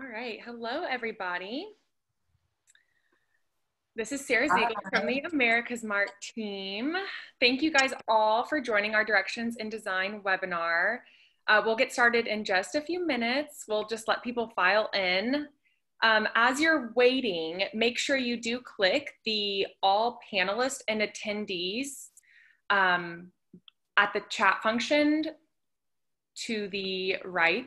All right. Hello, everybody. This is Sarah Ziegel from the America's Mart team. Thank you guys all for joining our Directions in Design webinar. Uh, we'll get started in just a few minutes. We'll just let people file in. Um, as you're waiting, make sure you do click the all panelists and attendees um, at the chat function to the right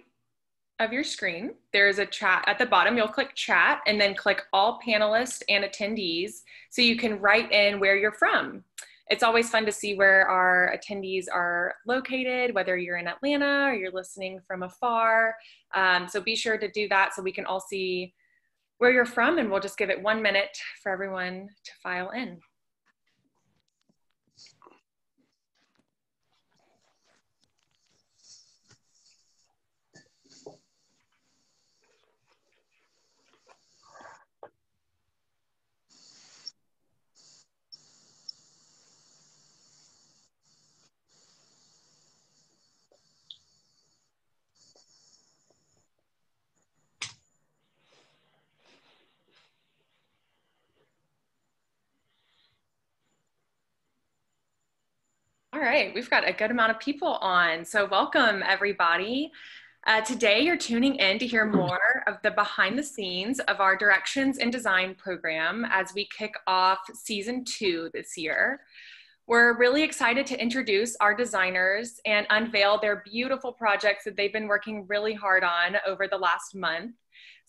of your screen. There's a chat at the bottom. You'll click chat and then click all panelists and attendees so you can write in where you're from. It's always fun to see where our attendees are located, whether you're in Atlanta or you're listening from afar. Um, so be sure to do that so we can all see where you're from and we'll just give it one minute for everyone to file in. All right, we've got a good amount of people on. So welcome everybody. Uh, today you're tuning in to hear more of the behind the scenes of our Directions in Design program as we kick off season two this year. We're really excited to introduce our designers and unveil their beautiful projects that they've been working really hard on over the last month.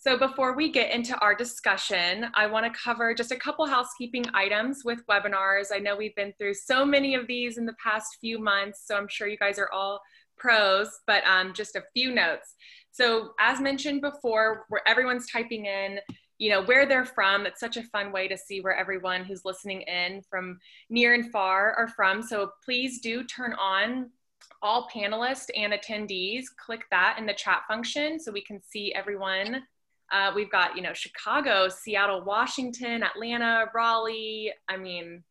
So before we get into our discussion, I wanna cover just a couple housekeeping items with webinars. I know we've been through so many of these in the past few months, so I'm sure you guys are all pros, but um, just a few notes. So as mentioned before, where everyone's typing in, you know, where they're from. It's such a fun way to see where everyone who's listening in from near and far are from. So please do turn on all panelists and attendees. Click that in the chat function so we can see everyone uh, we've got, you know, Chicago, Seattle, Washington, Atlanta, Raleigh. I mean,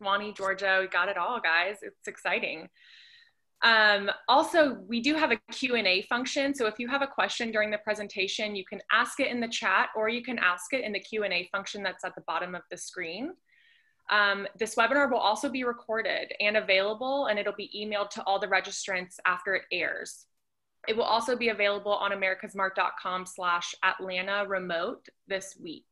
Suwanee, Georgia, we got it all, guys. It's exciting. Um, also, we do have a Q&A function. So if you have a question during the presentation, you can ask it in the chat or you can ask it in the Q&A function that's at the bottom of the screen. Um, this webinar will also be recorded and available and it'll be emailed to all the registrants after it airs. It will also be available on americasmart.com slash Atlanta remote this week.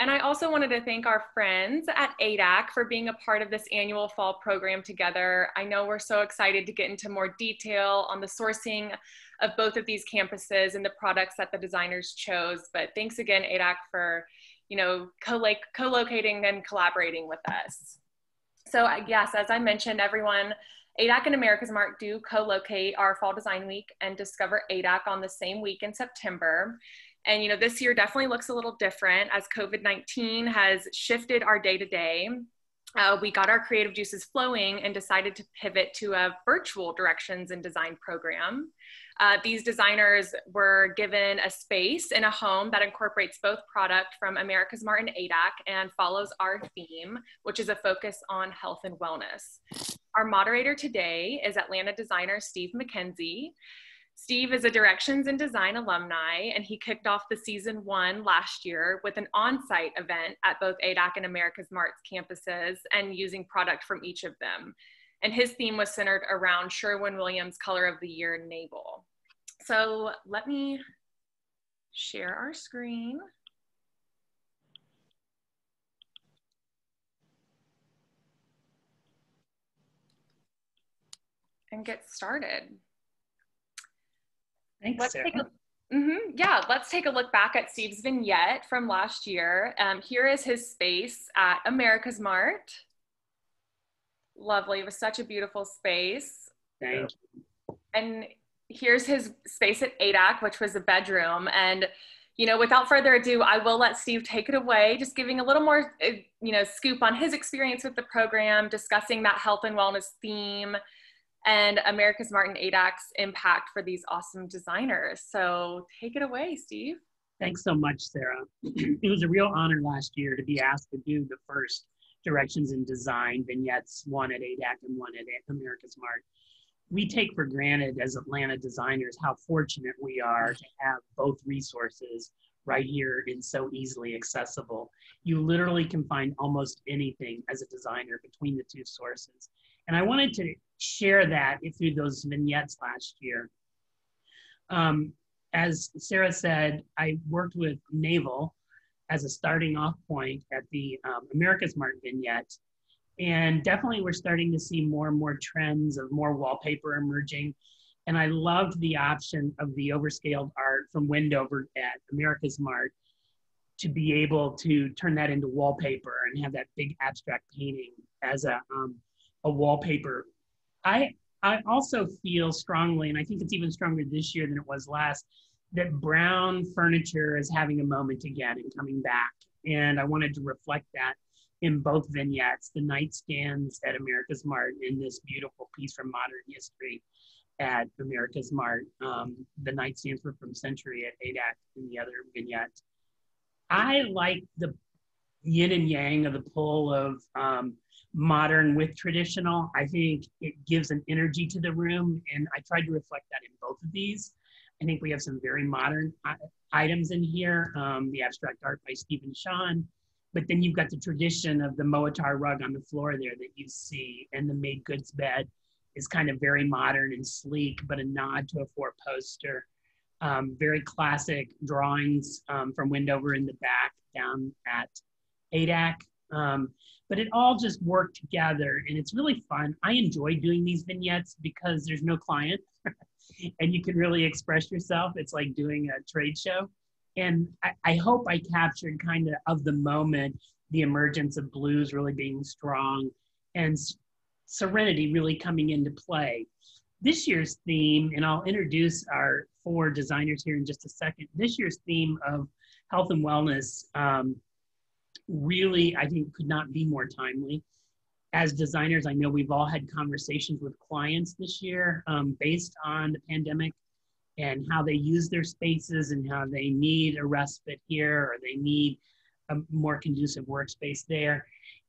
And I also wanted to thank our friends at ADAC for being a part of this annual fall program together. I know we're so excited to get into more detail on the sourcing of both of these campuses and the products that the designers chose. But thanks again, ADAC, for you know, co-locating and collaborating with us. So yes, as I mentioned, everyone, ADAC and America's Mart do co-locate our Fall Design Week and Discover ADAC on the same week in September. And you know, this year definitely looks a little different as COVID-19 has shifted our day-to-day. Uh, we got our creative juices flowing and decided to pivot to a virtual directions in design program. Uh, these designers were given a space in a home that incorporates both product from America's Mart and ADAC and follows our theme, which is a focus on health and wellness. Our moderator today is Atlanta designer Steve McKenzie. Steve is a Directions in Design alumni, and he kicked off the season one last year with an on site event at both ADAC and America's Mart's campuses and using product from each of them. And his theme was centered around Sherwin Williams' Color of the Year Naval. So let me share our screen. And get started. Thanks, let's Sarah. A, mm -hmm, yeah, let's take a look back at Steve's vignette from last year. Um, here is his space at America's Mart. Lovely. It was such a beautiful space. Thank you. And here's his space at ADAC, which was a bedroom. And, you know, without further ado, I will let Steve take it away, just giving a little more, uh, you know, scoop on his experience with the program, discussing that health and wellness theme and America's Mart and ADAC's impact for these awesome designers. So take it away, Steve. Thanks so much, Sarah. it was a real honor last year to be asked to do the first Directions in Design vignettes, one at ADAC and one at America's Mart we take for granted as Atlanta designers how fortunate we are to have both resources right here and so easily accessible. You literally can find almost anything as a designer between the two sources. And I wanted to share that through those vignettes last year. Um, as Sarah said, I worked with Naval as a starting off point at the um, America's Mart vignette. And definitely we're starting to see more and more trends of more wallpaper emerging. And I loved the option of the overscaled art from Wendover at America's Mart to be able to turn that into wallpaper and have that big abstract painting as a, um, a wallpaper. I, I also feel strongly, and I think it's even stronger this year than it was last, that brown furniture is having a moment again and coming back. And I wanted to reflect that in both vignettes the nightstands at America's Mart and this beautiful piece from modern history at America's Mart. Um, the nightstands were from Century at ADAC in the other vignette. I like the yin and yang of the pull of um, modern with traditional. I think it gives an energy to the room, and I tried to reflect that in both of these. I think we have some very modern items in here. Um, the abstract art by Stephen Sean, but then you've got the tradition of the Moattar rug on the floor there that you see, and the made goods bed is kind of very modern and sleek, but a nod to a four poster. Um, very classic drawings um, from Wendover in the back down at ADAC. Um, but it all just worked together and it's really fun. I enjoy doing these vignettes because there's no client and you can really express yourself. It's like doing a trade show. And I, I hope I captured kind of of the moment the emergence of blues really being strong and serenity really coming into play. This year's theme, and I'll introduce our four designers here in just a second. This year's theme of health and wellness um, really, I think, could not be more timely. As designers, I know we've all had conversations with clients this year um, based on the pandemic and how they use their spaces and how they need a respite here or they need a more conducive workspace there.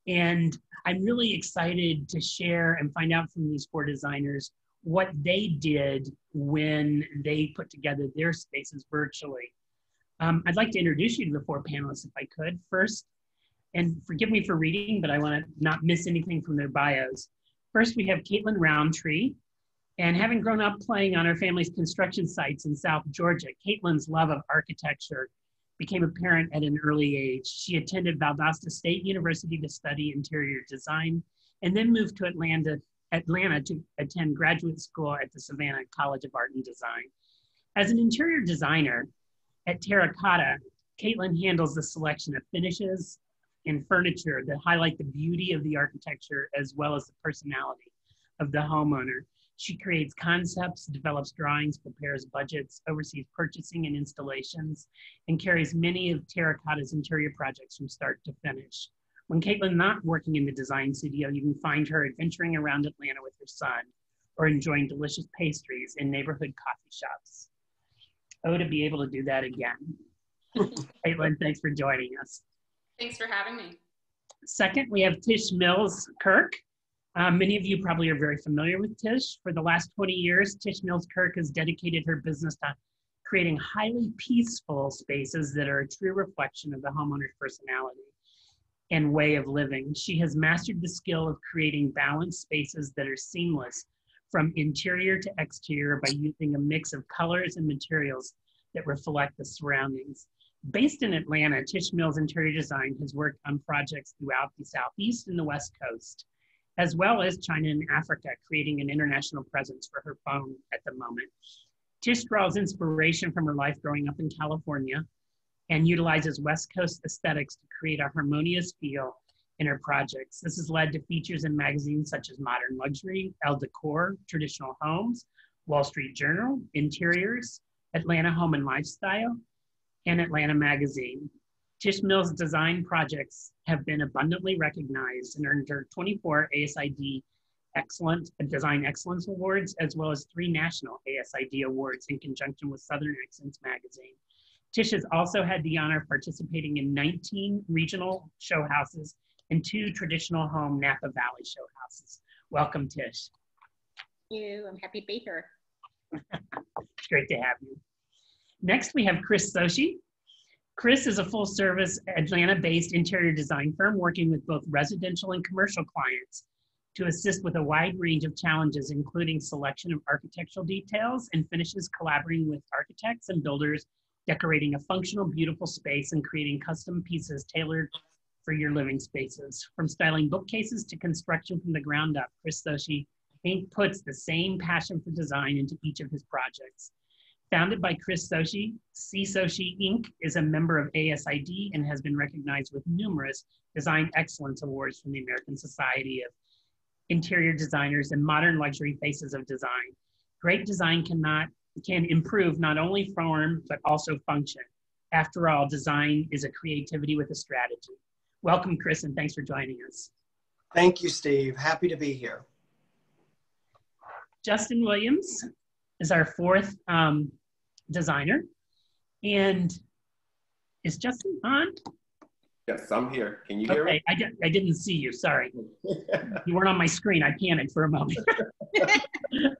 And I'm really excited to share and find out from these four designers what they did when they put together their spaces virtually. Um, I'd like to introduce you to the four panelists if I could. First, and forgive me for reading, but I want to not miss anything from their bios. First, we have Katelyn Rountree. And having grown up playing on her family's construction sites in South Georgia, Katelyn's love of architecture became apparent at an early age. She attended Valdosta State University to study interior design and then moved to Atlanta, Atlanta to attend graduate school at the Savannah College of Art and Design. As an interior designer at Terracotta, Katelyn handles the selection of finishes, and furniture that highlight the beauty of the architecture as well as the personality of the homeowner. She creates concepts, develops drawings, prepares budgets, oversees purchasing and installations, and carries many of Terracotta's interior projects from start to finish. When Katelyn not working in the design studio, you can find her adventuring around Atlanta with her son or enjoying delicious pastries in neighborhood coffee shops. Oh, to be able to do that again. Katelyn, thanks for joining us. Thanks for having me. Second, we have Tish Mills Kirk. Um, many of you probably are very familiar with Tish. For the last 20 years, Tish Mills Kirk has dedicated her business to creating highly peaceful spaces that are a true reflection of the homeowner's personality and way of living. She has mastered the skill of creating balanced spaces that are seamless from interior to exterior by using a mix of colors and materials that reflect the surroundings. Based in Atlanta, Tish Mills Interior Design has worked on projects throughout the Southeast and the West Coast, as well as China and Africa, creating an international presence for her phone at the moment. Tish draws inspiration from her life growing up in California and utilizes West Coast aesthetics to create a harmonious feel in her projects. This has led to features in magazines such as Modern Luxury, Elle Decor, Traditional Homes, Wall Street Journal, Interiors, Atlanta Home and Lifestyle, and Atlanta Magazine. Tish Mills' design projects have been abundantly recognized and earned her 24 ASID Excellent Design Excellence Awards, as well as three national ASID awards in conjunction with Southern Accents Magazine. Tish has also had the honor of participating in 19 regional show houses and two traditional home Napa Valley show houses. Welcome, Tish. you. I'm happy to be here. it's great to have you. Next, we have Chris Socci. Chris is a full service Atlanta based interior design firm working with both residential and commercial clients to assist with a wide range of challenges, including selection of architectural details and finishes, collaborating with architects and builders, decorating a functional, beautiful space, and creating custom pieces tailored for your living spaces. From styling bookcases to construction from the ground up, Chris Socci Inc. puts the same passion for design into each of his projects. Founded by Chris Socci, C. Socci Inc. is a member of ASID and has been recognized with numerous design excellence awards from the American Society of Interior Designers and Modern Luxury Faces of Design. Great design cannot can improve not only form but also function. After all, design is a creativity with a strategy. Welcome, Chris, and thanks for joining us. Thank you, Steve. Happy to be here. Justin Williams is our fourth um, designer. And is Justin on? Yes, I'm here. Can you hear okay, me? I, di- I didn't see you. Sorry. you weren't on my screen. I panicked for a moment.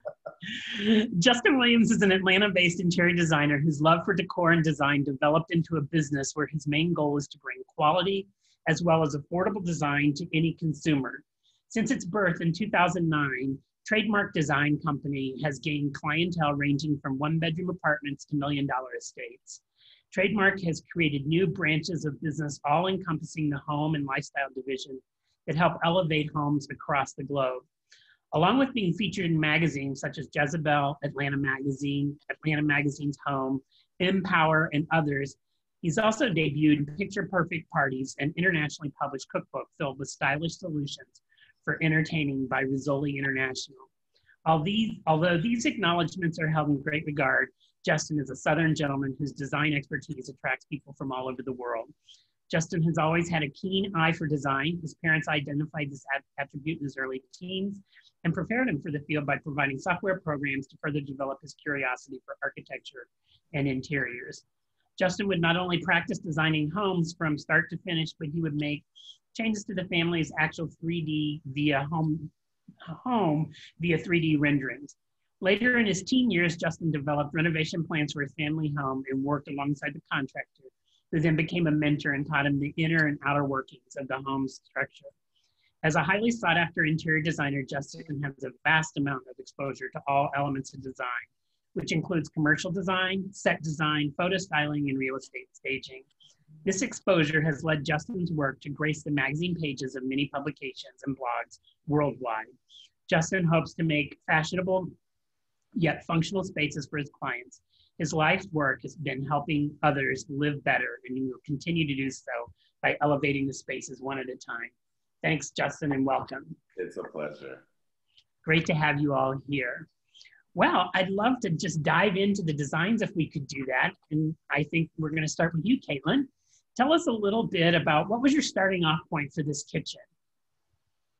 Justin Williams is an Atlanta based interior designer whose love for decor and design developed into a business where his main goal is to bring quality as well as affordable design to any consumer. Since its birth in 2009, Trademark Design Company has gained clientele ranging from one bedroom apartments to million dollar estates. Trademark has created new branches of business, all encompassing the home and lifestyle division that help elevate homes across the globe. Along with being featured in magazines such as Jezebel, Atlanta Magazine, Atlanta Magazine's Home, Empower, and others, he's also debuted in Picture Perfect Parties, an internationally published cookbook filled with stylish solutions for entertaining by Rizzoli International. These, although these acknowledgments are held in great regard, Justin is a Southern gentleman whose design expertise attracts people from all over the world. Justin has always had a keen eye for design. His parents identified this attribute in his early teens and prepared him for the field by providing software programs to further develop his curiosity for architecture and interiors. Justin would not only practice designing homes from start to finish, but he would make changes to the family's actual 3D via home, home via 3D renderings. Later in his teen years, Justin developed renovation plans for his family home and worked alongside the contractor, who then became a mentor and taught him the inner and outer workings of the home's structure. As a highly sought after interior designer, Justin has a vast amount of exposure to all elements of design, which includes commercial design, set design, photo styling, and real estate staging. This exposure has led Justin's work to grace the magazine pages of many publications and blogs worldwide. Justin hopes to make fashionable yet functional spaces for his clients. His life's work has been helping others live better, and he will continue to do so by elevating the spaces one at a time. Thanks, Justin, and welcome. It's a pleasure. Great to have you all here. Well, I'd love to just dive into the designs if we could do that. And I think we're going to start with you, Katelyn. Tell us a little bit about what was your starting off point for this kitchen?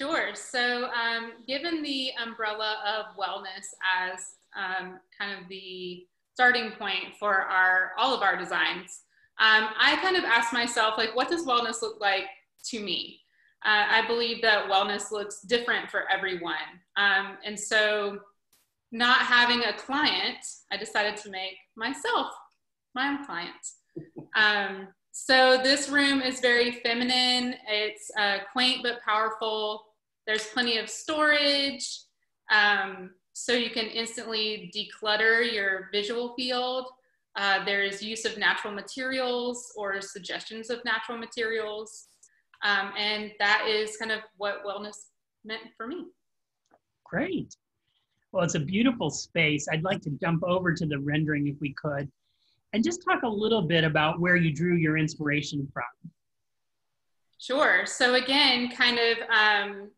Sure. So, um, given the umbrella of wellness as um, kind of the starting point for our all of our designs, um, I kind of asked myself, like, what does wellness look like to me? Uh, I believe that wellness looks different for everyone, um, and so not having a client, I decided to make myself my own client. So this room is very feminine. It's uh, quaint but powerful. There's plenty of storage. Um, so you can instantly declutter your visual field. Uh, there's use of natural materials or suggestions of natural materials. Um, and that is kind of what wellness meant for me. Great. Well, it's a beautiful space. I'd like to jump over to the rendering if we could and just talk a little bit about where you drew your inspiration from. Sure. So, again, kind of um,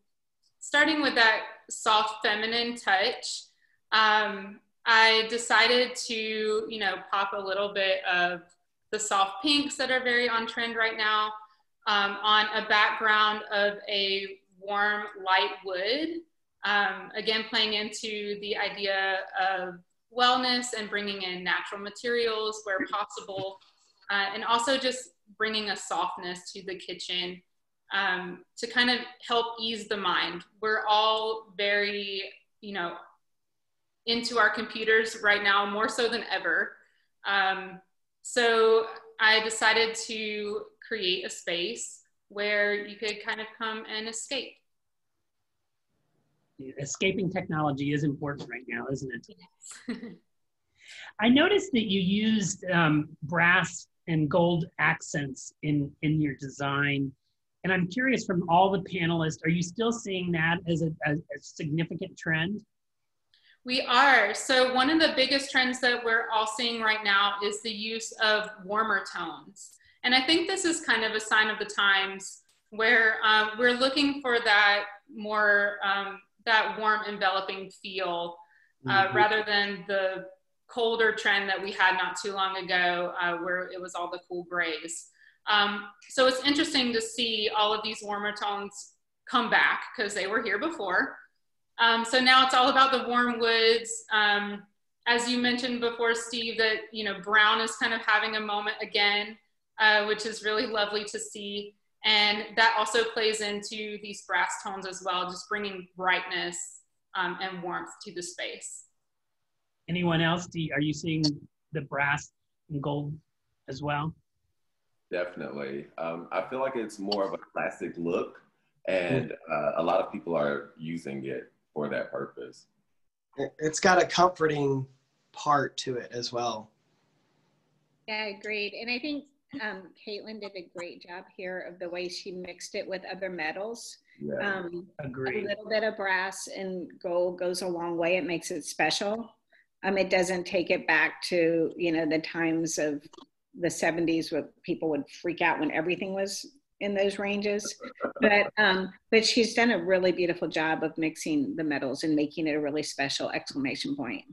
starting with that soft feminine touch, um, I decided to, you know, pop a little bit of the soft pinks that are very on trend right now um, on a background of a warm light wood. Um, again, playing into the idea of wellness and bringing in natural materials where possible, uh, and also just bringing a softness to the kitchen um, to kind of help ease the mind. We're all very, you know, into our computers right now, more so than ever. Um, so I decided to create a space where you could kind of come and escape. Escaping technology is important right now, isn't it? Yes. I noticed that you used um, brass and gold accents in, in your design. And I'm curious from all the panelists, are you still seeing that as a, as a significant trend? We are. So, one of the biggest trends that we're all seeing right now is the use of warmer tones. And I think this is kind of a sign of the times where um, we're looking for that more, um, that warm, enveloping feel uh, mm-hmm. rather than the colder trend that we had not too long ago uh, where it was all the cool grays. Um, so, it's interesting to see all of these warmer tones come back because they were here before. Um, so now it's all about the warm woods. Um, as you mentioned before, Steve, that you know brown is kind of having a moment again, uh, which is really lovely to see, and that also plays into these brass tones as well, just bringing brightness um, and warmth to the space. Anyone else? You, are you seeing the brass and gold as well? Definitely. Um, I feel like it's more of a classic look, and uh, a lot of people are using it for that purpose. It's got a comforting part to it as well. Yeah, great. And I think um, Katelyn did a great job here of the way she mixed it with other metals. Yeah. Um, agreed. A little bit of brass and gold goes a long way. It makes it special. Um, it doesn't take it back to you know the times of the 70s where people would freak out when everything was in those ranges. But um, but she's done a really beautiful job of mixing the metals and making it a really special exclamation point.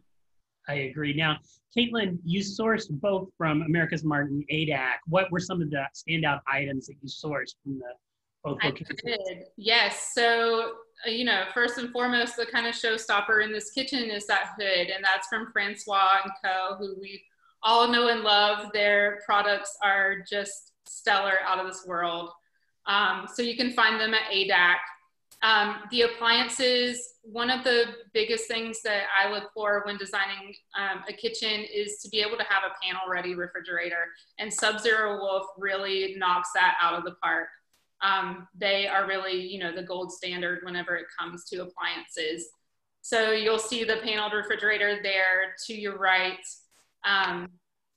I agree. Now, Katelyn, you sourced both from America's Mart and ADAC. What were some of the standout items that you sourced from the both locations? I did. Yes. So, uh, you know, first and foremost, the kind of showstopper in this kitchen is that hood, and that's from Francois and Co., who we all know and love. Their products are just stellar out of this world. Um, so you can find them at ADAC. Um, the appliances, one of the biggest things that I look for when designing um, a kitchen is to be able to have a panel ready refrigerator. And Sub Zero Wolf really knocks that out of the park. Um, they are really, you know, the gold standard whenever it comes to appliances. So you'll see the paneled refrigerator there to your right um,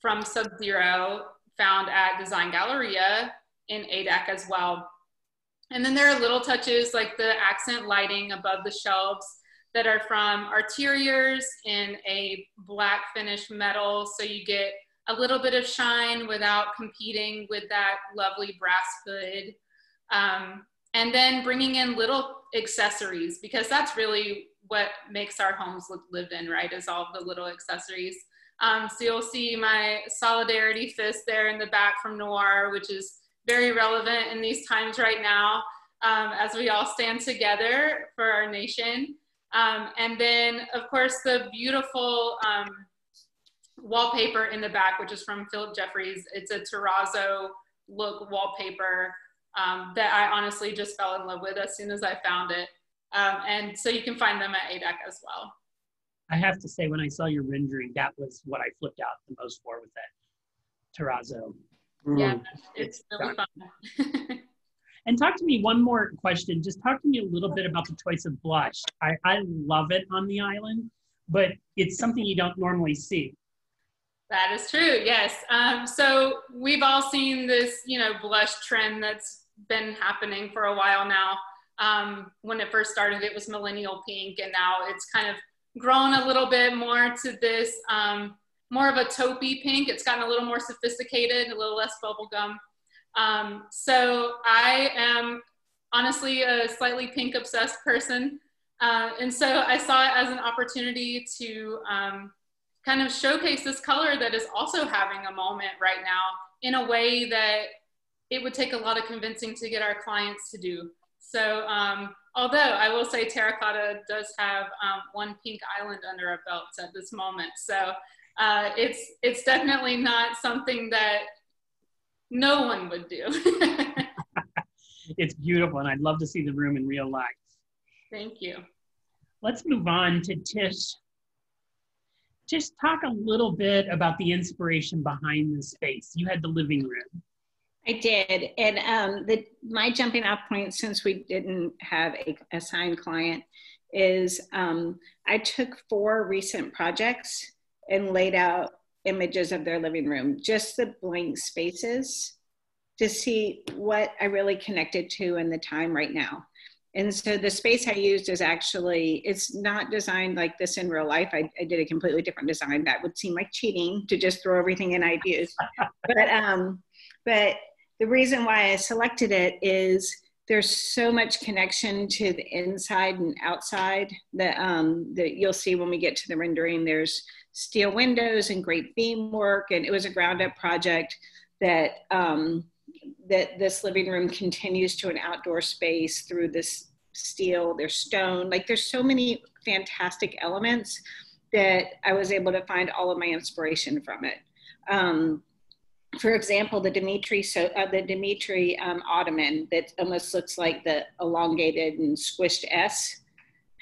from Sub Zero, found at Design Galleria in ADAC as well. And then there are little touches like the accent lighting above the shelves that are from Arteriors in a black finish metal. So you get a little bit of shine without competing with that lovely brass hood. Um, and then bringing in little accessories because that's really what makes our homes look lived in, right? Is all the little accessories. Um, so you'll see my solidarity fist there in the back from Noir, which is very relevant in these times right now um, as we all stand together for our nation. Um, and then, of course, the beautiful um, wallpaper in the back, which is from Phillip Jeffries. It's a terrazzo look wallpaper um, that I honestly just fell in love with as soon as I found it. Um, and so you can find them at ADAC as well. I have to say, when I saw your rendering, that was what I flipped out the most for with that terrazzo yeah, mm. it's really fun. and talk to me one more question. Just talk to me a little bit about the choice of blush. I, I love it on the island, but it's something you don't normally see. That is true. Yes. Um, so we've all seen this, you know, blush trend that's been happening for a while now. Um, when it first started, it was millennial pink, and now it's kind of grown a little bit more to this um, more of a taupey pink. It's gotten a little more sophisticated, a little less bubblegum. Um, so I am honestly a slightly pink obsessed person. Uh, and so I saw it as an opportunity to um, kind of showcase this color that is also having a moment right now in a way that it would take a lot of convincing to get our clients to do. So um, although I will say terracotta does have um, one pink island under our belts at this moment. So uh, it's it's definitely not something that no one would do. it's beautiful, and I'd love to see the room in real life. Thank you. Let's move on to Tish. just talk a little bit about the inspiration behind the space. You had the living room. I did, and um, the my jumping off point since we didn't have a assigned client is um, I took four recent projects and laid out images of their living room, just the blank spaces to see what I really connected to in the time right now. And so the space I used is actually, it's not designed like this in real life. I, I did a completely different design. That would seem like cheating to just throw everything in ideas. but, um, but the reason why I selected it is there's so much connection to the inside and outside that, um, that you'll see when we get to the rendering. There's steel windows and great beam work. And it was a ground up project that, um, that this living room continues to an outdoor space through this steel, there's stone. Like there's so many fantastic elements that I was able to find all of my inspiration from it. Um, for example, the Dimitri so uh, the Dimitri um, ottoman that almost looks like the elongated and squished S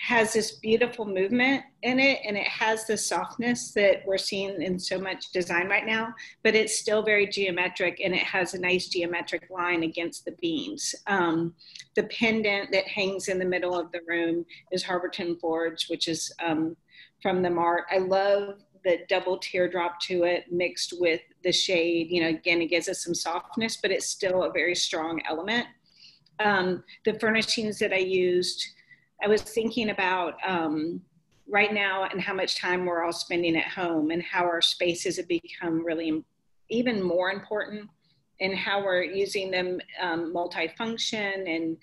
has this beautiful movement in it and it has the softness that we're seeing in so much design right now but it's still very geometric and it has a nice geometric line against the beams. Um, the pendant that hangs in the middle of the room is Hubbardton Forge which is um, from the mart. I love the double teardrop to it mixed with the shade. You know again it gives us some softness but it's still a very strong element. Um, the furnishings that i used I was thinking about um, right now and how much time we're all spending at home and how our spaces have become really even more important and how we're using them um, multifunction and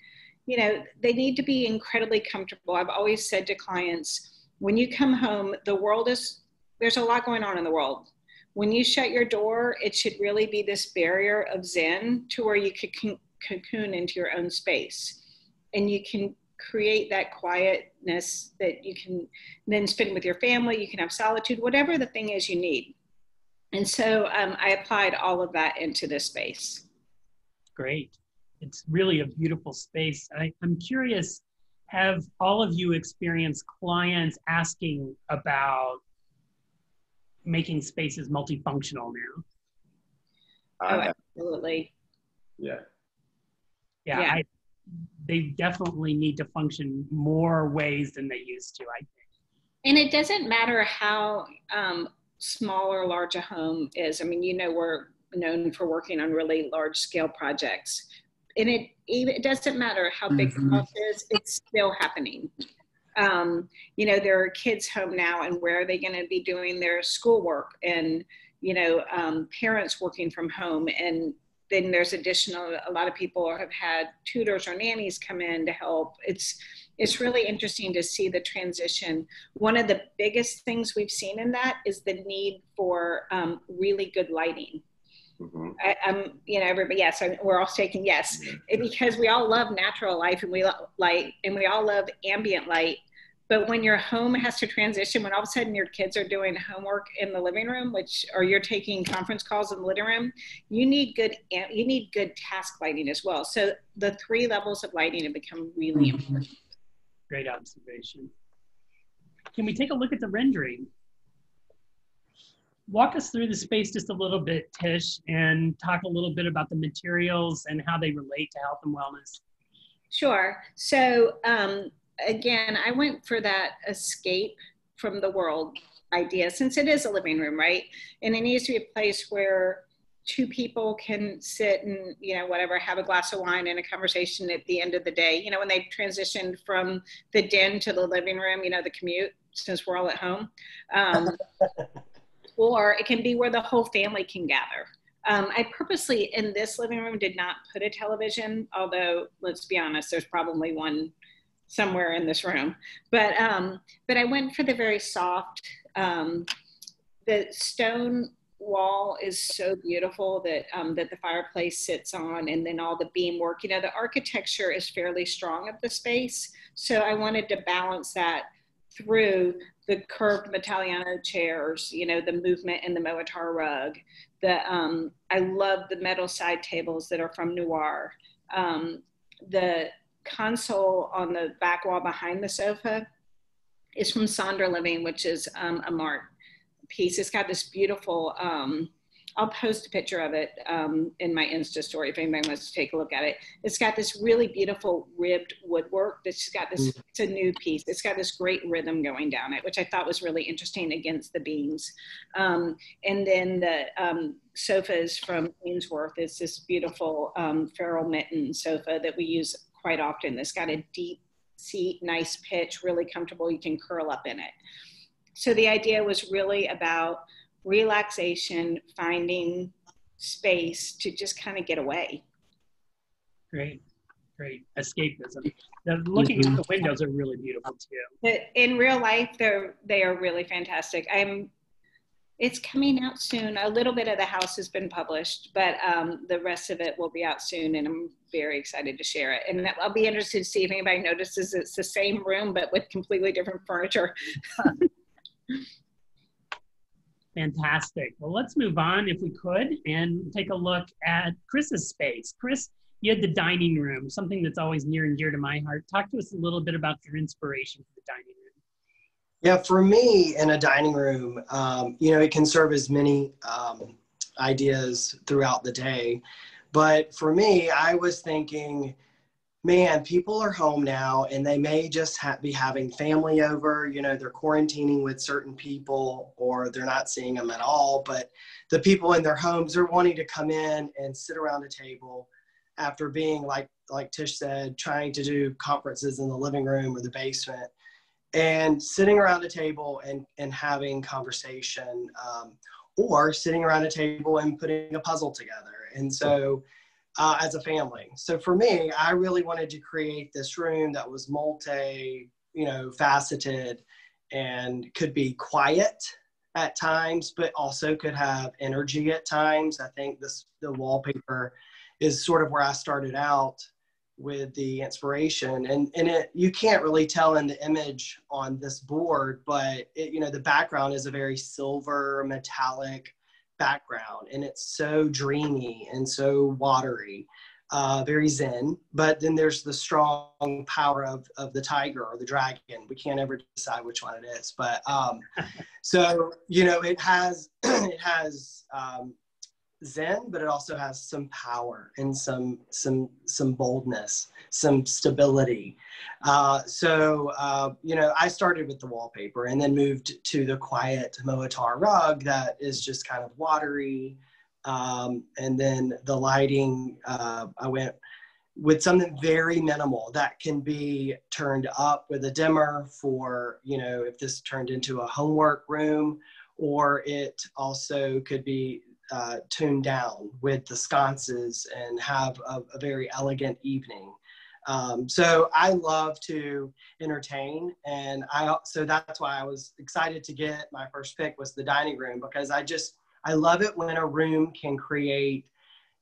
you know they need to be incredibly comfortable. I've always said to clients when you come home the world is there's a lot going on in the world. When you shut your door it should really be this barrier of zen to where you could cocoon into your own space and you can create that quietness that you can then spend with your family. You can have solitude, whatever the thing is you need. And so um, I applied all of that into this space. Great. It's really a beautiful space. I, I'm curious have all of you experienced clients asking about making spaces multifunctional now? Oh, absolutely. Yeah. Yeah, yeah. I, they definitely need to function more ways than they used to, I think. And it doesn't matter how um, small or large a home is. I mean, you know, we're known for working on really large scale projects. And it even it doesn't matter how big mm-hmm. the house is, it's still happening. Um, you know, there are kids home now, and where are they going to be doing their schoolwork? And you know, um, parents working from home, and then there's additional a lot of people have had tutors or nannies come in to help. It's it's really interesting to see the transition. One of the biggest things we've seen in that is the need for um, really good lighting. Mm-hmm. I, am you know, everybody, yes, we're all taking yes, because we all love natural life and we love light, and we all love ambient light. But when your home has to transition, when all of a sudden your kids are doing homework in the living room, which or you're taking conference calls in the living room, you need good you need good task lighting as well. So the three levels of lighting have become really mm-hmm. important. Great observation. Can we take a look at the rendering? Walk us through the space just a little bit, Tish, and talk a little bit about the materials and how they relate to health and wellness. Sure. So um, again, I went for that escape from the world idea since it is a living room, right? And it needs to be a place where two people can sit and you know whatever have a glass of wine and a conversation at the end of the day you know when they transitioned from the den to the living room you know the commute since we're all at home um, or it can be where the whole family can gather um, i purposely in this living room did not put a television although let's be honest there's probably one somewhere in this room. But um, but I went for the very soft. Um, the stone wall is so beautiful that um, that the fireplace sits on, and then all the beam work. You know, the architecture is fairly strong of the space, so I wanted to balance that through the curved Mattaliano chairs, you know, the movement in the Moattar rug. The um, I love the metal side tables that are from Noir. Um, the console on the back wall behind the sofa is from Sonder Living, which is um, a Mart piece. It's got this beautiful, um, I'll post a picture of it um, in my Insta story if anybody wants to take a look at it. It's got this really beautiful ribbed woodwork that's got this, mm. it's a new piece. It's got this great rhythm going down it, which I thought was really interesting against the beams. Um, and then the um, sofas from Ainsworth is this beautiful um, Farrell mitten sofa that we use quite often. It's got a deep seat, nice pitch, really comfortable. You can curl up in it. So the idea was really about relaxation, finding space to just kind of get away. Great, great. Escapism. The, looking mm-hmm. out the windows are really beautiful too. In real life, they're they are really fantastic. I'm. It's coming out soon. A little bit of the house has been published, but um, the rest of it will be out soon, and I'm very excited to share it. And I'll be interested to see if anybody notices it's the same room but with completely different furniture. Fantastic. Well, let's move on if we could and take a look at Chris's space. Chris, you had the dining room, something that's always near and dear to my heart. Talk to us a little bit about your inspiration for the dining room. Yeah, for me, in a dining room, um, you know, it can serve as many um, ideas throughout the day. But for me, I was thinking, man, people are home now and they may just ha- be having family over. You know, they're quarantining with certain people or they're not seeing them at all. But the people in their homes are wanting to come in and sit around a table after being, like, like Tish said, trying to do conferences in the living room or the basement and sitting around a table and, and having conversation um, or sitting around a table and putting a puzzle together. And so, uh, as a family. So for me, I really wanted to create this room that was multi, you know, faceted and could be quiet at times, but also could have energy at times. I think this the wallpaper is sort of where I started out with the inspiration and and it you can't really tell in the image on this board but it, you know the background is a very silver metallic background and it's so dreamy and so watery uh, very zen but then there's the strong power of, of the tiger or the dragon. We can't ever decide which one it is but um, so you know it has it has um, zen but it also has some power and some some some boldness some stability. Uh, so uh, you know i started with the wallpaper and then moved to the quiet Moattar rug that is just kind of watery. Um, and then the lighting uh, i went with something very minimal that can be turned up with a dimmer for you know if this turned into a homework room or it also could be uh, tuned down with the sconces and have a, a very elegant evening. Um, so I love to entertain, and I so that's why I was excited to get my first pick was the dining room because I just I love it when a room can create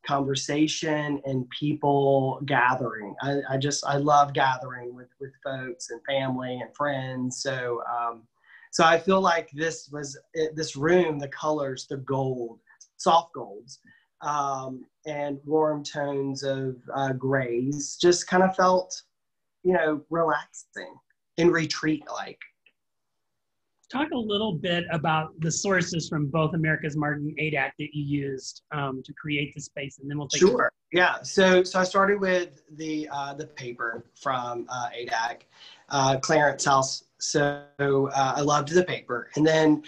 conversation and people gathering. I, I just I love gathering with with folks and family and friends. So um, so I feel like this was this room, the colors, the gold soft golds um, and warm tones of uh, grays just kind of felt, you know, relaxing and retreat like. Talk a little bit about the sources from both America's Mart and ADAC that you used um, to create the space, and then we'll take. Sure. Yeah. So, so I started with the uh, the paper from uh, ADAC, uh, Clarence House. So uh, I loved the paper, and then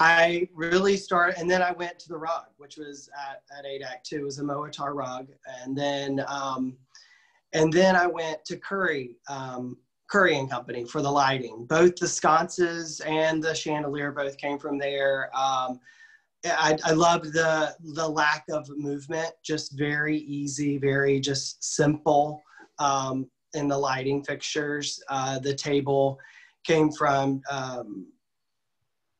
I really started, and then I went to the rug, which was at, at ADAC too. It was a Moattar rug. And then, um, and then I went to Currey, um, Currey and Company for the lighting. Both the sconces and the chandelier both came from there. Um, I, I loved the, the lack of movement, just very easy, very just simple um, in the lighting fixtures. Uh, the table came from um,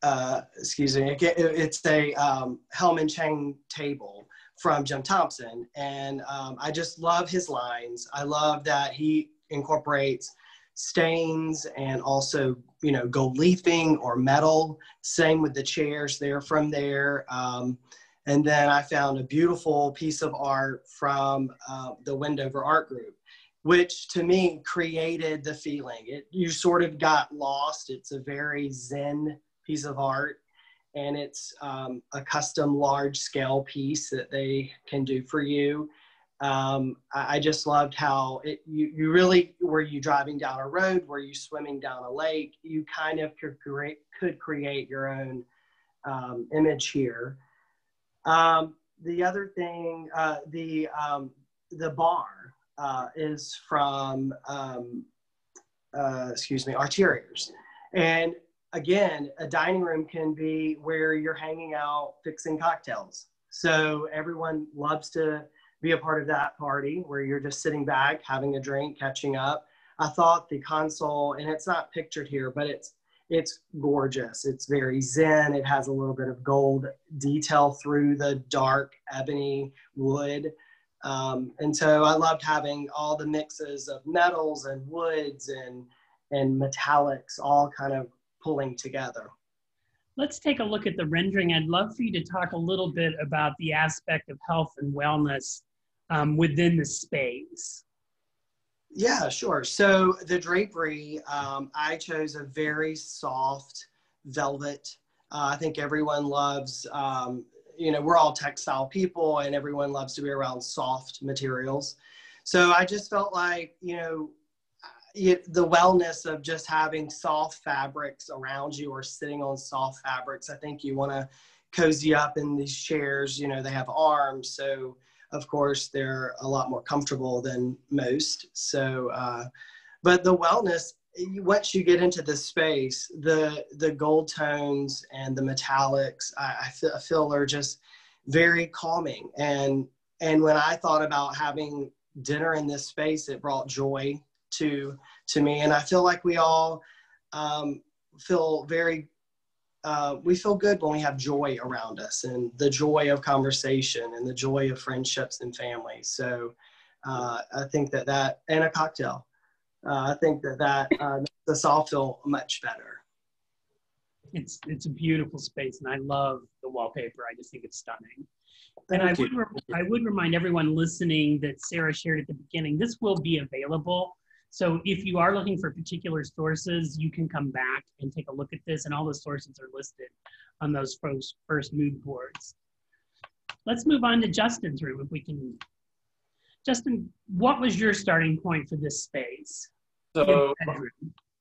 uh, excuse me, it's a um, Hellman-Chang table from Jim Thompson. And um, I just love his lines. I love that he incorporates stains and also, you know, gold leafing or metal. Same with the chairs, they're from there. Um, and then I found a beautiful piece of art from uh, the Wendover Art Group, which to me created the feeling. It, you sort of got lost. It's a very Zen piece of art. and it's um, a custom large scale piece that they can do for you. Um, I, I, just loved how it, you, you really, were you driving down a road, were you swimming down a lake, you kind of could create, could create your own um, image here. Um, the other thing, uh, the, um, the bar uh, is from, um, uh, excuse me, Arteriors. And again, a dining room can be where you're hanging out fixing cocktails. So everyone loves to be a part of that party where you're just sitting back, having a drink, catching up. I thought the console, and it's not pictured here, but it's it's gorgeous. It's very zen. It has a little bit of gold detail through the dark ebony wood. Um, and so I loved having all the mixes of metals and woods and and metallics all kind of pulling together. Let's take a look at the rendering. I'd love for you to talk a little bit about the aspect of health and wellness um, within the space. Yeah, sure. So the drapery, um, I chose a very soft velvet. Uh, I think everyone loves, um, you know, we're all textile people and everyone loves to be around soft materials. So I just felt like, you know, the wellness of just having soft fabrics around you or sitting on soft fabrics. I think you want to cozy up in these chairs. You know, they have arms, so of course they're a lot more comfortable than most. So, uh, but the wellness once you get into the space, the the gold tones and the metallics, I, I, feel, I feel are just very calming. And and when I thought about having dinner in this space, it brought joy to to me. And i feel like we all um, feel very uh, we feel good when we have joy around us and the joy of conversation and the joy of friendships and families so uh, i think that that and a cocktail. Uh, i think that that uh, makes us all feel much better. It's it's a beautiful space and i love the wallpaper. I just think it's stunning. And I would, I would remind everyone listening that Sarah shared at the beginning, this will be available so if you are looking for particular sources, you can come back and take a look at this and all the sources are listed on those first, first mood boards. Let's move on to Justin's room if we can. Justin, what was your starting point for this space? So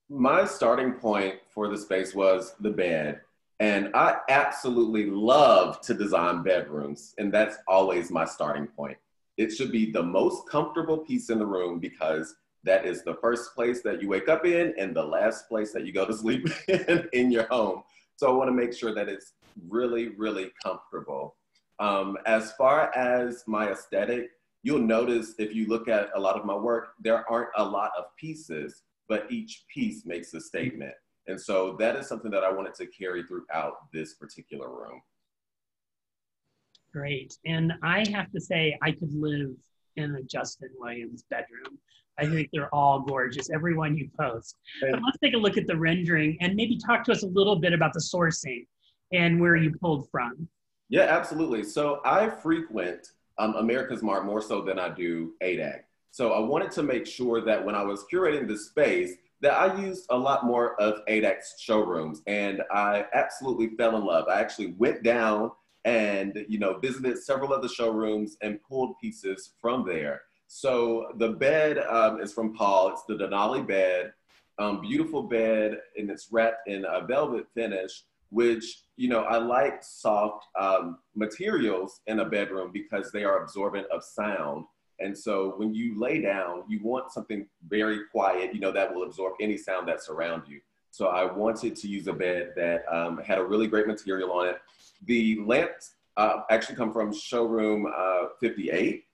my starting point for the space was the bed. And I absolutely love to design bedrooms. And that's always my starting point. It should be the most comfortable piece in the room because that is the first place that you wake up in and the last place that you go to sleep in in your home. So I want to make sure that it's really, really comfortable. Um, as far as my aesthetic, you'll notice if you look at a lot of my work, there aren't a lot of pieces, but each piece makes a statement. And so that is something that I wanted to carry throughout this particular room. Great. And I have to say, I could live in a Justin Williams bedroom. I think they're all gorgeous, everyone you post. But let's take a look at the rendering and maybe talk to us a little bit about the sourcing and where you pulled from. Yeah, absolutely. So I frequent um, America's Mart more so than I do ADAC. So I wanted to make sure that when I was curating the space, that I used a lot more of ADAC's showrooms, and I absolutely fell in love. I actually went down and you know visited several of the showrooms and pulled pieces from there. So the bed um, is from Paul. It's the Denali bed, um, beautiful bed, and it's wrapped in a velvet finish. Which you know I like soft um, materials in a bedroom because they are absorbent of sound. And so when you lay down, you want something very quiet, you know, that will absorb any sound that's around you. So I wanted to use a bed that um, had a really great material on it. The lamps uh, actually come from showroom uh, 58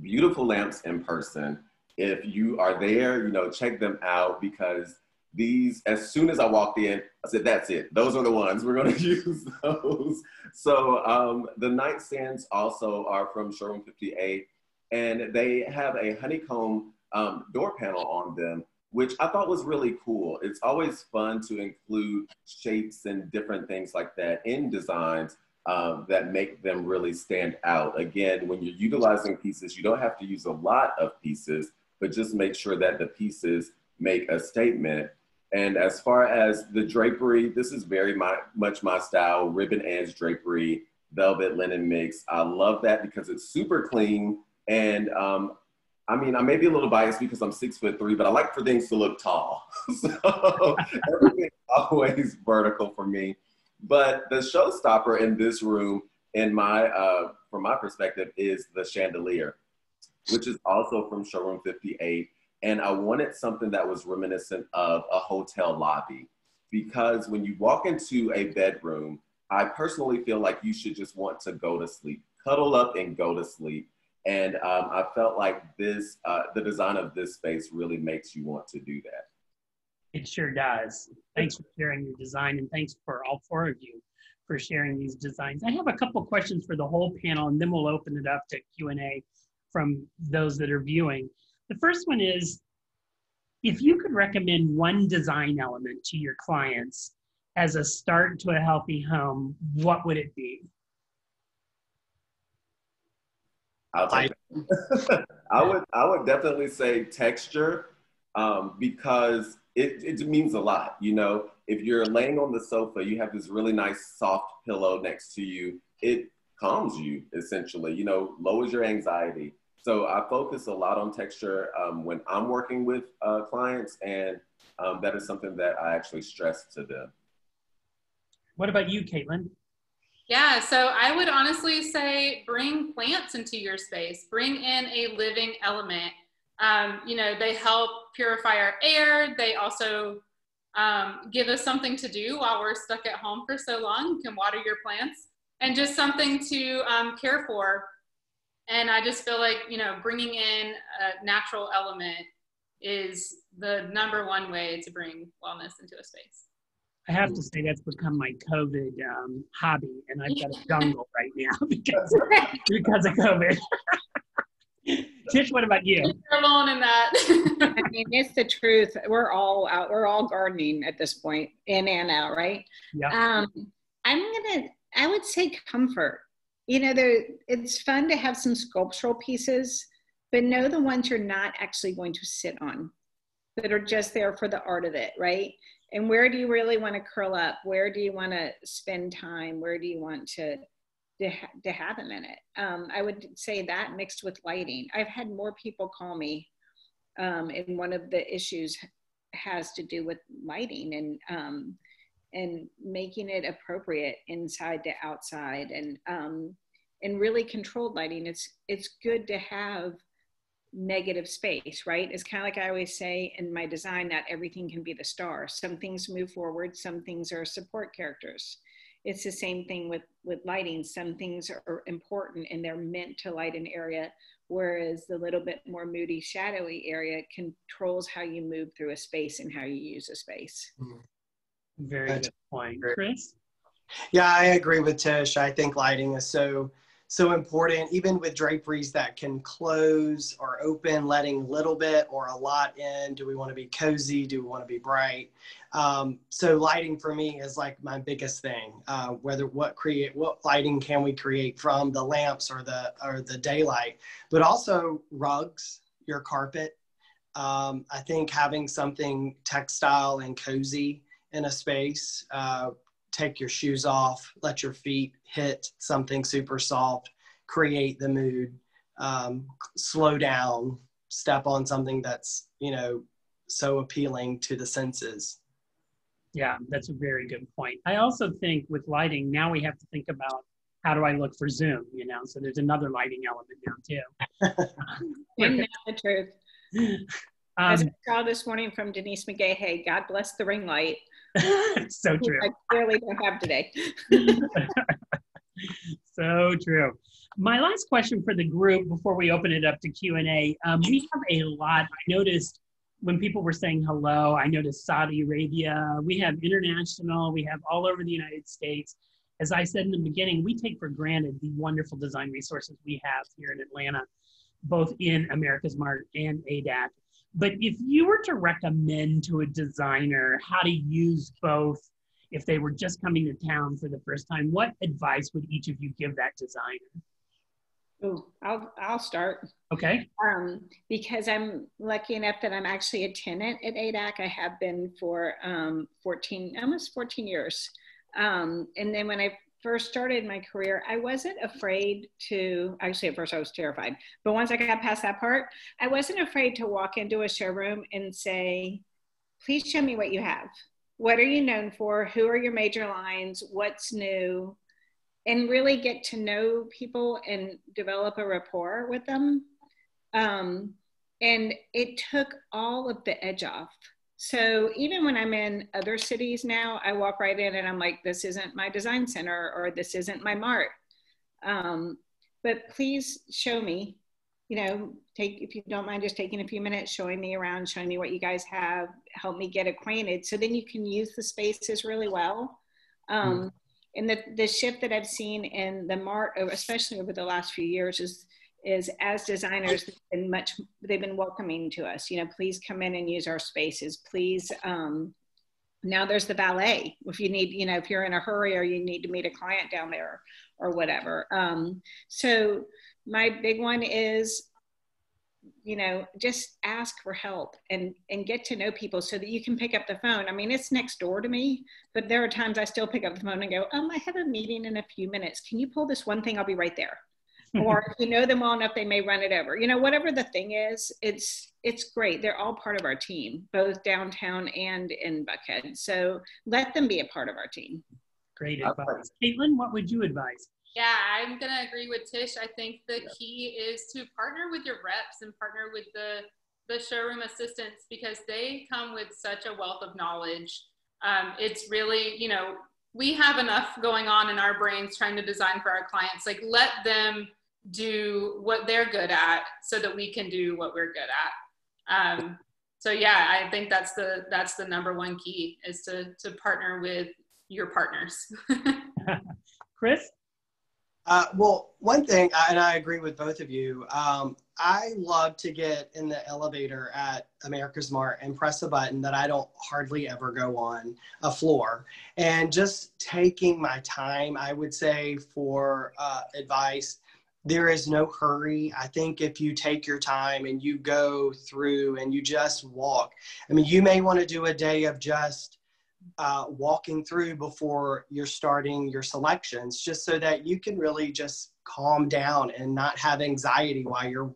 beautiful lamps in person. If you are there, you know, check them out because these, as soon as I walked in, I said, that's it. Those are the ones. We're going to use those. So um, the nightstands also are from Showroom 58, and they have a honeycomb um, door panel on them, which I thought was really cool. It's always fun to include shapes and different things like that in designs um, that make them really stand out. Again, when you're utilizing pieces, you don't have to use a lot of pieces, but just make sure that the pieces make a statement. And as far as the drapery, this is very my, much my style, ribbon edge drapery, velvet linen mix. I love that because it's super clean. And um, I mean, I may be a little biased because I'm six foot three, but I like for things to look tall. so everything's always vertical for me. But the showstopper in this room, in my uh, from my perspective, is the chandelier, which is also from showroom 58 and I wanted something that was reminiscent of a hotel lobby. Because when you walk into a bedroom, I personally feel like you should just want to go to sleep, cuddle up and go to sleep. And um, I felt like this, uh, the design of this space really makes you want to do that. It sure does. Thanks for sharing your design and thanks for all four of you for sharing these designs. I have a couple questions for the whole panel and then we'll open it up to Q&A from those that are viewing. The first one is if you could recommend one design element to your clients as a start to a healthy home, what would it be? I'll take I would I would definitely say texture um, because it, it means a lot. You know, if you're laying on the sofa, you have this really nice soft pillow next to you. It calms you essentially. You know, lowers your anxiety. So I focus a lot on texture um, when I'm working with uh, clients, and um, that is something that I actually stress to them. What about you, Katelyn? Yeah, so I would honestly say bring plants into your space, bring in a living element. Um, you know, they help purify our air. They also um, give us something to do while we're stuck at home for so long. You can water your plants and just something to um, care for and I just feel like, you know, bringing in a natural element is the number one way to bring wellness into a space. I have to say that's become my COVID um, hobby, and I've got a jungle right now because because of COVID. Tish, what about you? You're alone in that. I mean, it's the truth. We're all out. We're all gardening at this point, in and out, right? Yeah. Um, I'm gonna. I would say comfort you know, there it's fun to have some sculptural pieces, but know the ones you're not actually going to sit on, that are just there for the art of it, right? And where do you really want to curl up? Where do you want to spend time? Where do you want to to, ha- to have a minute? Um, I would say that mixed with lighting. I've had more people call me, um, and one of the issues has to do with lighting and um, and making it appropriate inside to outside and um, and really controlled lighting it's it's good to have negative space right it's kind of like i always say in my design that everything can be the star some things move forward some things are support characters it's the same thing with with lighting some things are important and they're meant to light an area whereas the little bit more moody shadowy area controls how you move through a space and how you use a space mm-hmm. Very good point. Chris? Yeah, I agree with Tish. I think lighting is so so important, even with draperies that can close or open, letting a little bit or a lot in. Do we want to be cozy? Do we want to be bright? Um, so lighting for me is like my biggest thing. Uh, whether what create what lighting can we create from the lamps or the or the daylight, but also rugs, your carpet. Um, I think having something textile and cozy in a space, uh, take your shoes off, let your feet hit something super soft, create the mood, um, slow down, step on something that's, you know, so appealing to the senses. Yeah, that's a very good point. I also think with lighting, now we have to think about how do I look for Zoom, you know? So there's another lighting element now too. Isn't that the truth? Um, As I saw this morning from Denise McGaha, hey, God bless the ring light. so true. I clearly don't have today. so true. My last question for the group before we open it up to Q&A, um, we have a lot. I noticed when people were saying hello, I noticed Saudi Arabia, we have international, we have all over the United States. As I said in the beginning, we take for granted the wonderful design resources we have here in Atlanta, both in America's Mart and ADAC. But if you were to recommend to a designer how to use both if they were just coming to town for the first time, what advice would each of you give that designer? Oh, I'll I'll start. Okay. Um, because I'm lucky enough that I'm actually a tenant at ADAC. I have been for um, 14, almost 14 years. Um, and then when I first started my career, I wasn't afraid to, actually, at first I was terrified, but once I got past that part, I wasn't afraid to walk into a showroom and say, please show me what you have. What are you known for? Who are your major lines? What's new? And really get to know people and develop a rapport with them. Um, and it took all of the edge off so even when I'm in other cities now, I walk right in and I'm like, this isn't my design center or this isn't my mart. Um, but please show me, you know, take, if you don't mind just taking a few minutes, showing me around, showing me what you guys have, help me get acquainted. So then you can use the spaces really well. Um, mm. And the, the shift that I've seen in the mart, especially over the last few years is is as designers they've been much they've been welcoming to us. You know please come in and use our spaces. Please um, now there's the valet. If you need you know if you're in a hurry or you need to meet a client down there or whatever. Um, so my big one is you know just ask for help and and get to know people so that you can pick up the phone. I mean it's next door to me but there are times i still pick up the phone and go um i have a meeting in a few minutes. Can you pull this one thing? I'll be right there or if you know them well enough, they may run it over. You know, whatever the thing is, it's it's great. They're all part of our team, both downtown and in Buckhead. So let them be a part of our team. Great advice. Katelyn, what would you advise? Yeah, I'm gonna agree with Tish. I think the key is to partner with your reps and partner with the the showroom assistants because they come with such a wealth of knowledge. Um, it's really, you know, we have enough going on in our brains trying to design for our clients. Like let them do what they're good at so that we can do what we're good at. Um, so yeah i think that's the that's the number one key is to to partner with your partners. Chris? Uh, well one thing and i agree with both of you um, i love to get in the elevator at america's mart and press a button that i don't hardly ever go on a floor. And just taking my time i would say for uh, advice there is no hurry. I think if you take your time and you go through and you just walk, I mean, you may want to do a day of just uh, walking through before you're starting your selections, just so that you can really just calm down and not have anxiety while you're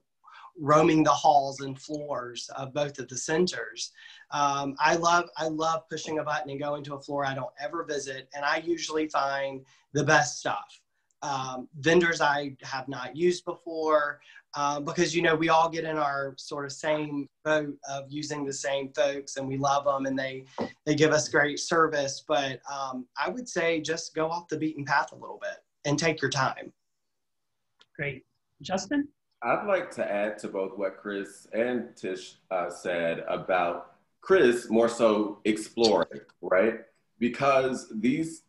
roaming the halls and floors of both of the centers. Um, I love I love pushing a button and going to a floor I don't ever visit, and I usually find the best stuff um, vendors I have not used before, um, because you know we all get in our sort of same boat of using the same folks, and we love them, and they they give us great service. But um, I would say just go off the beaten path a little bit and take your time. Great, Justin. I'd like to add to both what Chris and Tish uh, said about Chris more so exploring, right? Because these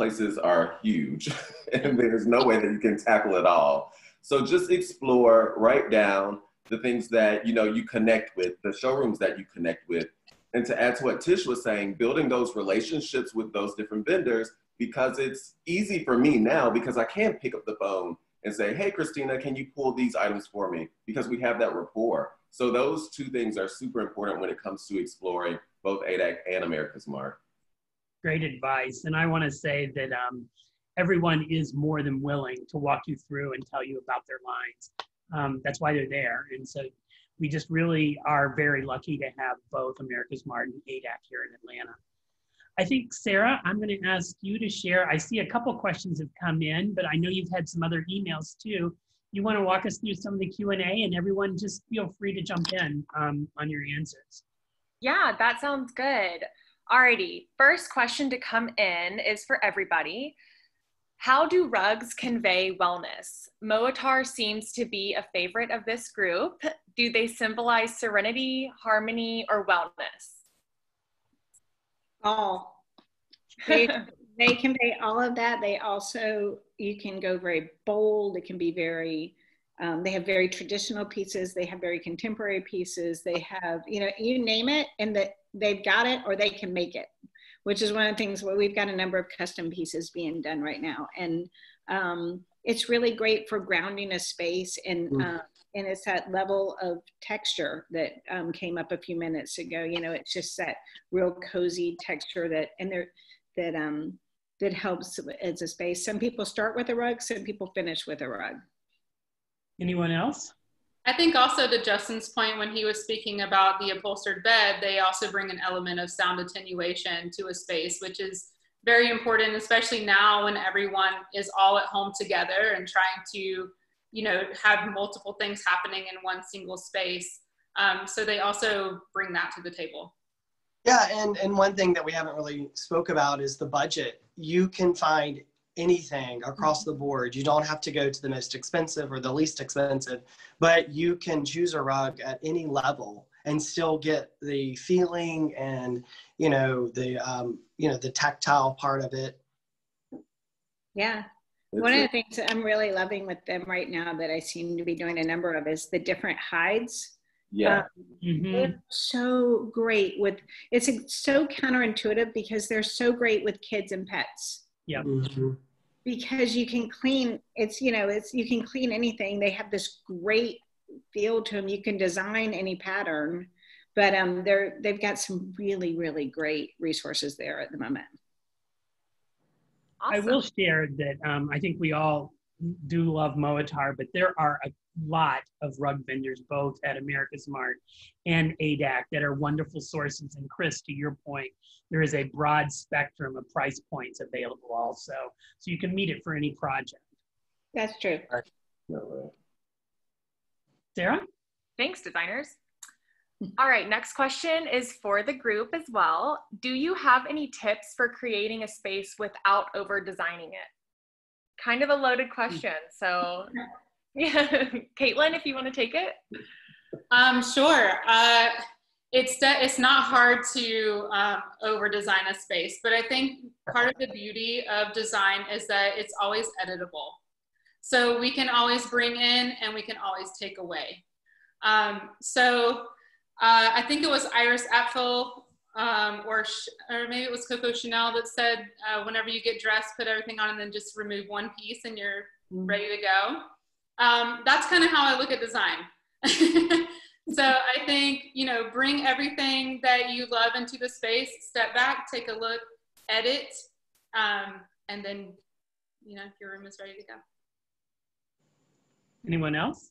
places are huge and there's no way that you can tackle it all. So just explore, write down the things that you know you connect with, the showrooms that you connect with. And to add to what Tish was saying, building those relationships with those different vendors because it's easy for me now because I can pick up the phone and say, hey, Christina, can you pull these items for me? Because we have that rapport. So those two things are super important when it comes to exploring both ADAC and America's Mart great advice. And I want to say that um, everyone is more than willing to walk you through and tell you about their lines. Um, that's why they're there. And so we just really are very lucky to have both America's Mart and ADAC here in Atlanta. I think, Sarah, I'm going to ask you to share. I see a couple questions have come in, but I know you've had some other emails too. You want to walk us through some of the Q&A and everyone just feel free to jump in um, on your answers. Yeah, that sounds good. Alrighty, first question to come in is for everybody. How do rugs convey wellness? Moattar seems to be a favorite of this group. Do they symbolize serenity, harmony, or wellness? All. They, they convey all of that. They also, you can go very bold. It can be very, um, they have very traditional pieces. They have very contemporary pieces. They have, you know, you name it, and the they've got it or they can make it. which is one of the things where we've got a number of custom pieces being done right now. And um, it's really great for grounding a space and mm. uh, and it's that level of texture that um, came up a few minutes ago. You know, it's just that real cozy texture that and there that um that helps as a space. Some people start with a rug, some people finish with a rug. Anyone else? I think also to Justin's point when he was speaking about the upholstered bed, they also bring an element of sound attenuation to a space, which is very important, especially now when everyone is all at home together and trying to, you know, have multiple things happening in one single space. Um, so they also bring that to the table. Yeah, and and one thing that we haven't really spoke about is the budget. You can find anything across the board. You don't have to go to the most expensive or the least expensive, but you can choose a rug at any level and still get the feeling and you know the um, you know the tactile part of it. Yeah. One of the things that I'm really loving with them right now that I seem to be doing a number of is the different hides. Yeah. Um, mm-hmm. so great with it's so counterintuitive because they're so great with kids and pets. Yeah. Mm-hmm because you can clean it's you know it's you can clean anything. They have this great feel to them you can design any pattern but um they're they've got some really really great resources there at the moment. Awesome. i will share that um, i think we all do love moattar but there are a lot of rug vendors both at america's mart and adac that are wonderful sources and chris to your point there is a broad spectrum of price points available also. So you can meet it for any project. That's true. Sarah? Thanks, designers. All right, next question is for the group as well. Do you have any tips for creating a space without over designing it? Kind of a loaded question. So, yeah, Katelyn, if you want to take it. Um, sure. Uh, it's de- it's not hard to um, over design a space but i think part of the beauty of design is that it's always editable so we can always bring in and we can always take away um, so uh, i think it was iris apfel um, or, sh- or maybe it was coco chanel that said uh, whenever you get dressed put everything on and then just remove one piece and you're mm-hmm. ready to go um, that's kind of how i look at design so I think, you know, bring everything that you love into the space, step back, take a look, edit, um, and then, you know, your room is ready to go. Anyone else?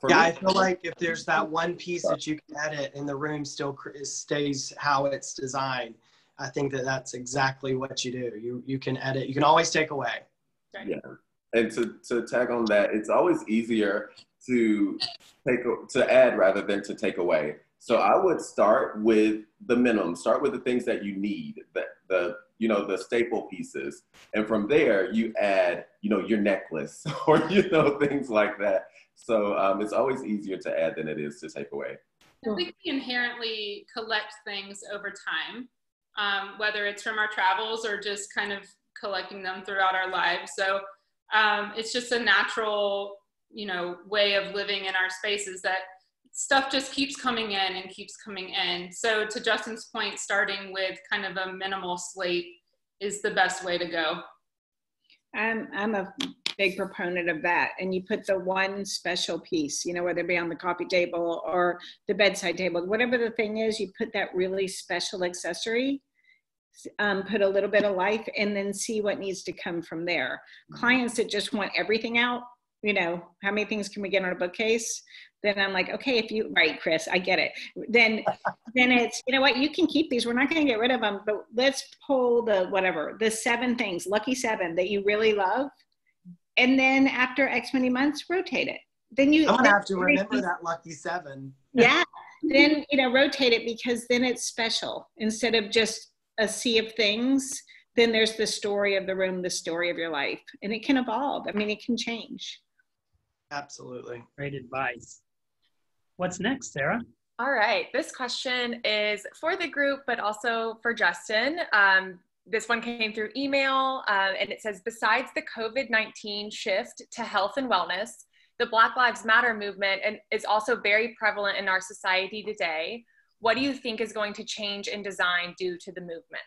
For yeah, me? I feel like if there's that one piece that you can edit and the room still stays how it's designed, I think that that's exactly what you do. You you can edit. You can always take away. Yeah, and to to tag on that, it's always easier to take to add rather than to take away. So I would start with the minimum. Start with the things that you need, the, the you know the staple pieces, and from there you add you know your necklace or you know things like that. So um, it's always easier to add than it is to take away. I think we inherently collect things over time, um, whether it's from our travels or just kind of collecting them throughout our lives. So um, it's just a natural you know way of living in our spaces that stuff just keeps coming in and keeps coming in so to justin's point starting with kind of a minimal slate is the best way to go i'm i'm a big proponent of that and you put the one special piece you know whether it be on the coffee table or the bedside table whatever the thing is you put that really special accessory um, put a little bit of life and then see what needs to come from there mm-hmm. clients that just want everything out you know, how many things can we get on a bookcase? Then I'm like, okay, if you, right, Chris, I get it. Then, then it's, you know what, you can keep these. We're not going to get rid of them, but let's pull the whatever, the seven things, lucky seven that you really love. And then after X many months, rotate it. Then you I'm gonna have to remember that lucky seven. Yeah. then, you know, rotate it because then it's special instead of just a sea of things then there's the story of the room, the story of your life, and it can evolve. I mean, it can change. Absolutely. Great advice. What's next, Sarah? All right. This question is for the group, but also for Justin. Um, this one came through email, uh, and it says Besides the COVID 19 shift to health and wellness, the Black Lives Matter movement and is also very prevalent in our society today. What do you think is going to change in design due to the movement?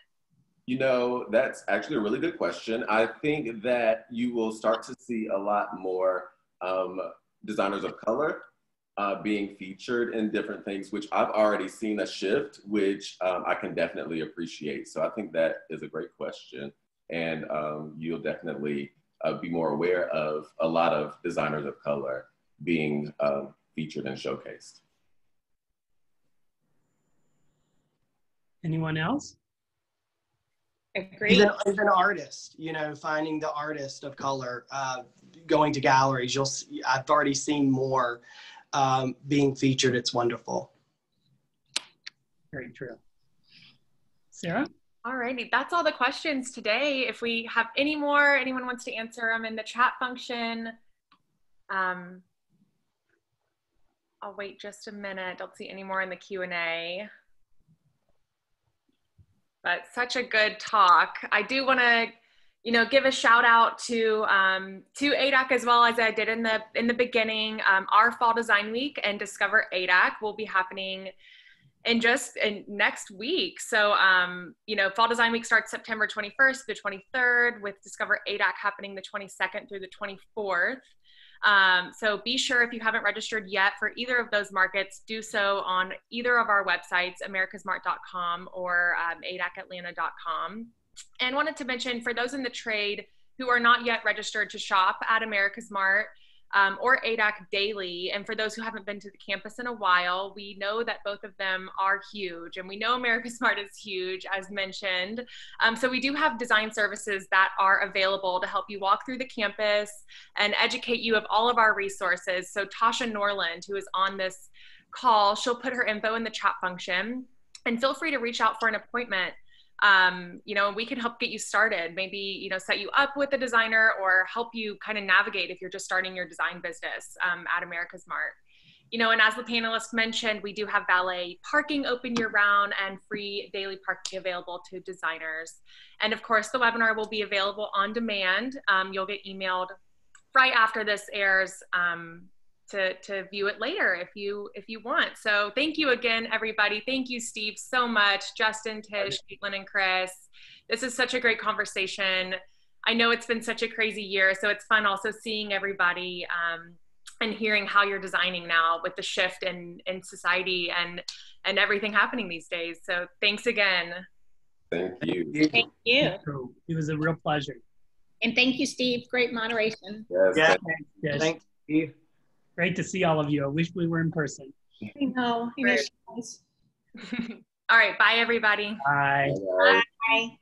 You know, that's actually a really good question. I think that you will start to see a lot more um, designers of color uh, being featured in different things, which I've already seen a shift, which um, I can definitely appreciate. So I think that is a great question. And um, you'll definitely uh, be more aware of a lot of designers of color being um, featured and showcased. Anyone else? Agree. Even, even artists, you know, finding the artist of color, uh, going to galleries, you'll see, I've already seen more um, being featured. It's wonderful. Very true. Sarah? All righty, that's all the questions today. If we have any more, anyone wants to answer them in the chat function. Um, I'll wait just a minute. Don't see any more in the Q&A. But such a good talk. I do want to, you know, give a shout out to um, to ADAC as well as I did in the in the beginning. Um, our Fall Design Week and Discover ADAC will be happening in just in next week. So, um, you know, Fall Design Week starts September 21st to the 23rd with Discover ADAC happening the 22nd through the 24th. Um, so be sure if you haven't registered yet for either of those markets, do so on either of our websites, americasmart.com or um, adacatlanta.com. And wanted to mention for those in the trade who are not yet registered to shop at America's Mart, um, or ADAC daily. And for those who haven't been to the campus in a while, we know that both of them are huge. And we know America's Mart is huge, as mentioned. Um, so we do have design services that are available to help you walk through the campus and educate you of all of our resources. So Tasha Norland, who is on this call, she'll put her info in the chat function. And feel free to reach out for an appointment um, you know, we can help get you started, maybe, you know, set you up with a designer or help you kind of navigate if you're just starting your design business um, at America's Mart. You know, and as the panelists mentioned, we do have valet parking open year round and free daily parking available to designers. And of course, the webinar will be available on demand. Um, you'll get emailed right after this airs um, to, to view it later if you if you want. So thank you again, everybody. Thank you, Steve, so much. Justin, Tish, Katelyn, and Chris. This is such a great conversation. I know it's been such a crazy year, so it's fun also seeing everybody um, and hearing how you're designing now with the shift in in society and and everything happening these days. So thanks again. Thank you. Thank you. It was a real pleasure. And thank you, Steve. Great moderation. Yes, Yeah. thank- Yes. Thanks, Steve. Great to see all of you. I wish we were in person. I know. I know she was. All right, bye everybody. Bye. Bye. Bye.